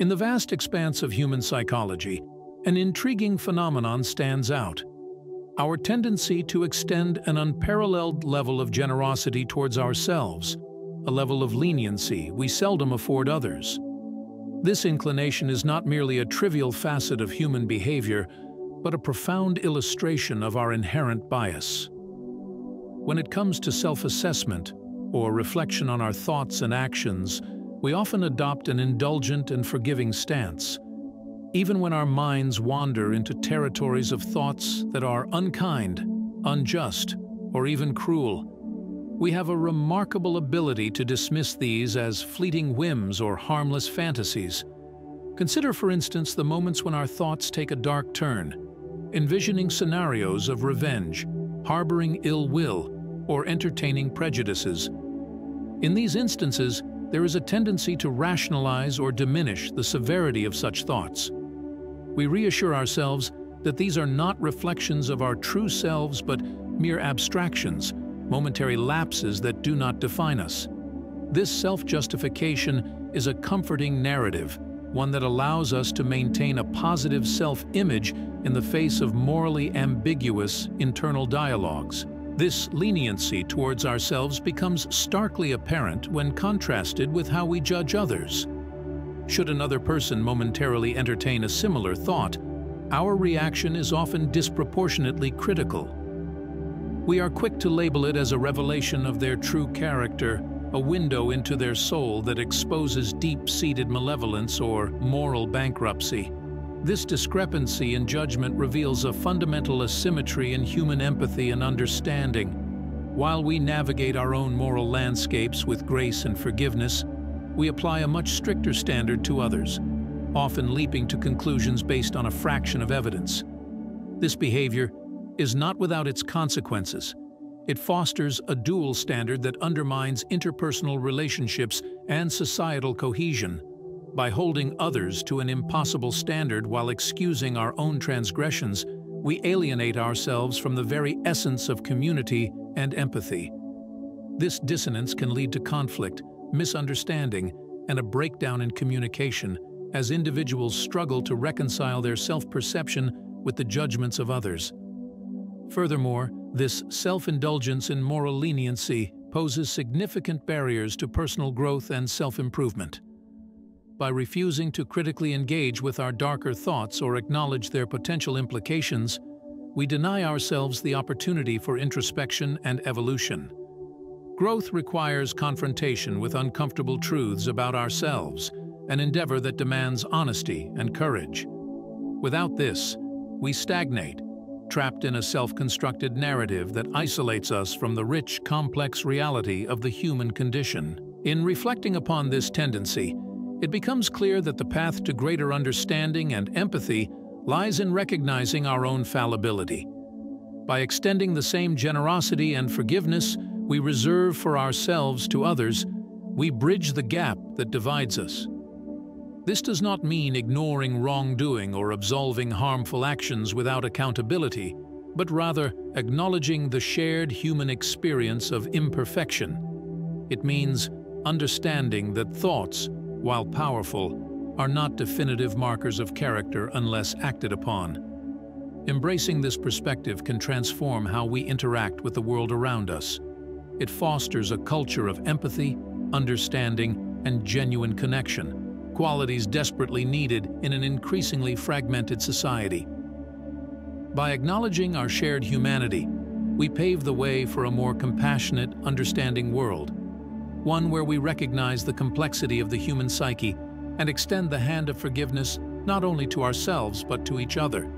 In the vast expanse of human psychology, an intriguing phenomenon stands out. Our tendency to extend an unparalleled level of generosity towards ourselves, a level of leniency we seldom afford others. This inclination is not merely a trivial facet of human behavior, but a profound illustration of our inherent bias. When it comes to self-assessment, or reflection on our thoughts and actions, we often adopt an indulgent and forgiving stance, even when our minds wander into territories of thoughts that are unkind, unjust, or even cruel. We have a remarkable ability to dismiss these as fleeting whims or harmless fantasies. Consider, for instance, the moments when our thoughts take a dark turn, envisioning scenarios of revenge, harboring ill will, or entertaining prejudices. In these instances, there is a tendency to rationalize or diminish the severity of such thoughts. We reassure ourselves that these are not reflections of our true selves but mere abstractions, momentary lapses that do not define us. This self-justification is a comforting narrative, one that allows us to maintain a positive self-image in the face of morally ambiguous internal dialogues. This leniency towards ourselves becomes starkly apparent when contrasted with how we judge others. Should another person momentarily entertain a similar thought, our reaction is often disproportionately critical. We are quick to label it as a revelation of their true character, a window into their soul that exposes deep-seated malevolence or moral bankruptcy. This discrepancy in judgment reveals a fundamental asymmetry in human empathy and understanding. While we navigate our own moral landscapes with grace and forgiveness, we apply a much stricter standard to others, often leaping to conclusions based on a fraction of evidence. This behavior is not without its consequences. It fosters a dual standard that undermines interpersonal relationships and societal cohesion. By holding others to an impossible standard while excusing our own transgressions, we alienate ourselves from the very essence of community and empathy. This dissonance can lead to conflict, misunderstanding, and a breakdown in communication as individuals struggle to reconcile their self-perception with the judgments of others. Furthermore, this self-indulgence in moral leniency poses significant barriers to personal growth and self-improvement by refusing to critically engage with our darker thoughts or acknowledge their potential implications, we deny ourselves the opportunity for introspection and evolution. Growth requires confrontation with uncomfortable truths about ourselves, an endeavor that demands honesty and courage. Without this, we stagnate, trapped in a self-constructed narrative that isolates us from the rich, complex reality of the human condition. In reflecting upon this tendency, it becomes clear that the path to greater understanding and empathy lies in recognizing our own fallibility. By extending the same generosity and forgiveness we reserve for ourselves to others, we bridge the gap that divides us. This does not mean ignoring wrongdoing or absolving harmful actions without accountability, but rather acknowledging the shared human experience of imperfection. It means understanding that thoughts, while powerful, are not definitive markers of character unless acted upon. Embracing this perspective can transform how we interact with the world around us. It fosters a culture of empathy, understanding, and genuine connection, qualities desperately needed in an increasingly fragmented society. By acknowledging our shared humanity, we pave the way for a more compassionate, understanding world, one where we recognize the complexity of the human psyche and extend the hand of forgiveness not only to ourselves but to each other.